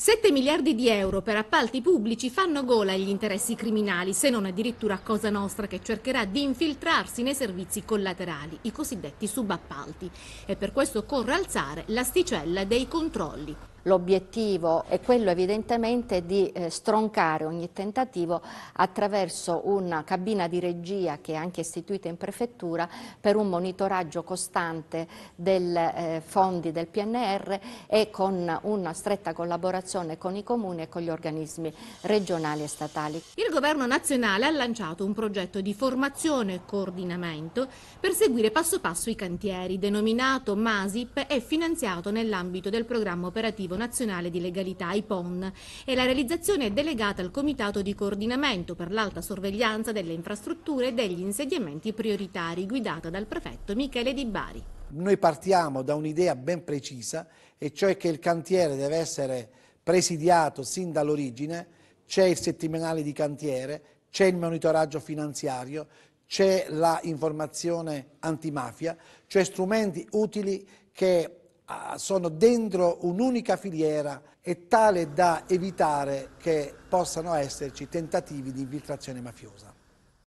7 miliardi di euro per appalti pubblici fanno gola agli interessi criminali, se non addirittura a Cosa Nostra che cercherà di infiltrarsi nei servizi collaterali, i cosiddetti subappalti. E per questo occorre alzare l'asticella dei controlli. L'obiettivo è quello evidentemente di eh, stroncare ogni tentativo attraverso una cabina di regia che è anche istituita in prefettura per un monitoraggio costante dei eh, fondi del PNR e con una stretta collaborazione con i comuni e con gli organismi regionali e statali. Il governo nazionale ha lanciato un progetto di formazione e coordinamento per seguire passo passo i cantieri, denominato MASIP e finanziato nell'ambito del programma operativo nazionale di legalità, IPON, e la realizzazione è delegata al Comitato di coordinamento per l'alta sorveglianza delle infrastrutture e degli insediamenti prioritari, guidata dal prefetto Michele Di Bari. Noi partiamo da un'idea ben precisa, e cioè che il cantiere deve essere presidiato sin dall'origine, c'è il settimanale di cantiere, c'è il monitoraggio finanziario, c'è la informazione antimafia, cioè strumenti utili che sono dentro un'unica filiera e tale da evitare che possano esserci tentativi di infiltrazione mafiosa.